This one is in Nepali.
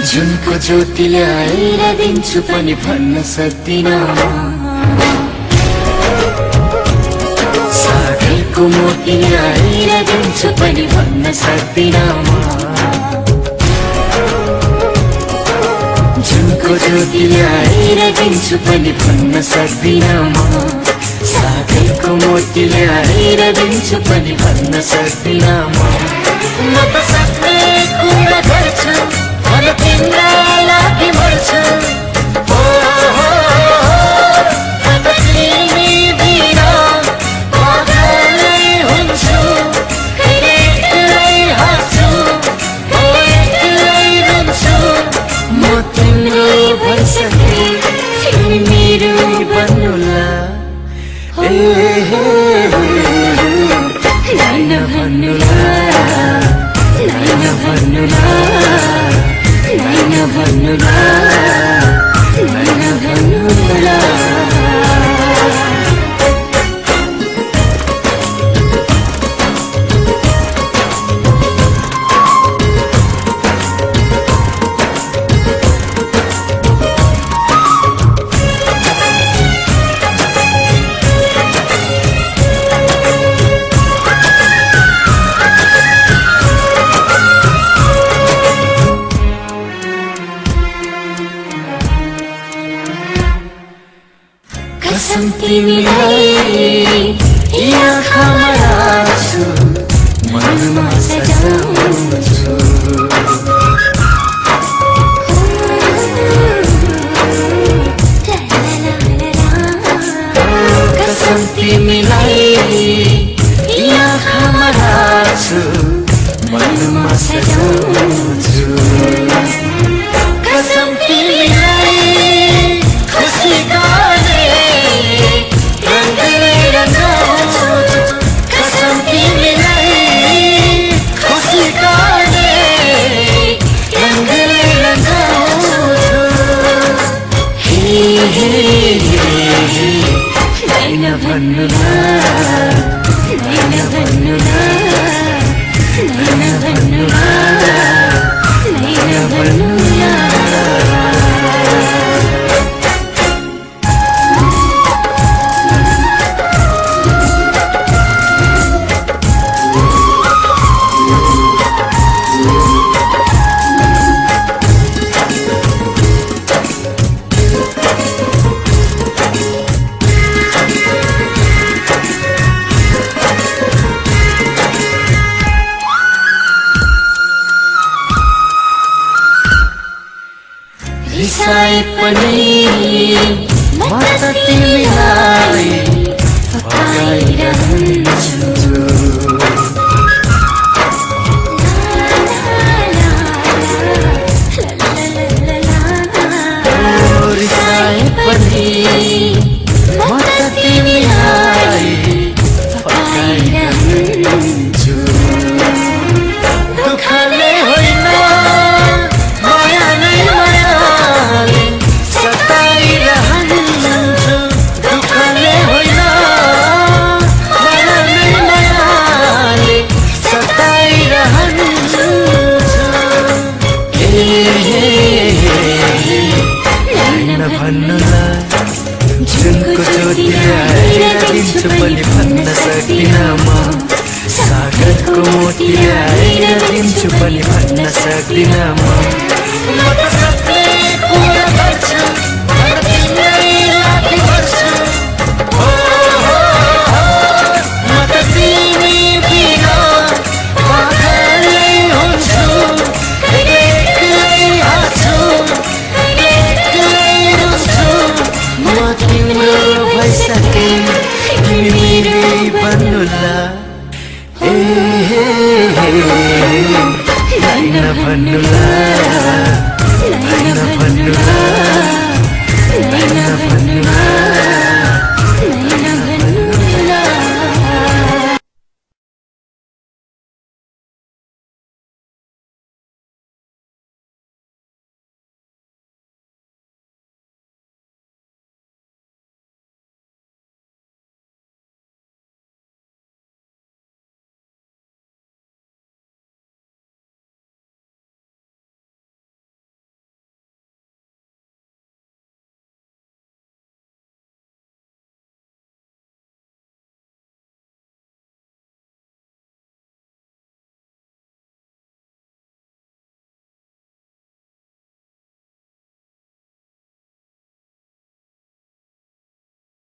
जुनको ज्योति ल्याएर दिन्छु पनि भन्न सक्दिन। सागरको मोती ल्याएर दिन्छु पनि भन्न सक्दिन। जुनको ज्योति ल्याएर दिन्छु पनि भन्न सक्दिन। सागरको मोती ल्याएर दिन्छु पनि भन्न सक्दिन। सक्ने कुरा भन्नुला तिमीलाई आँखामा राख्छु मनमा सजाउँछु आँखामा मनमा నయనవన్నులా నయనవన్నులా నయనవన్నులా నయనవన్నులా रिसाए पनि। म त तिमीलाई। फकाइरहन्छु जुनको ज्योति ल्याएर दिन्छु पनि भन्न सक्दिनँ म सागरको मोती ल्याएर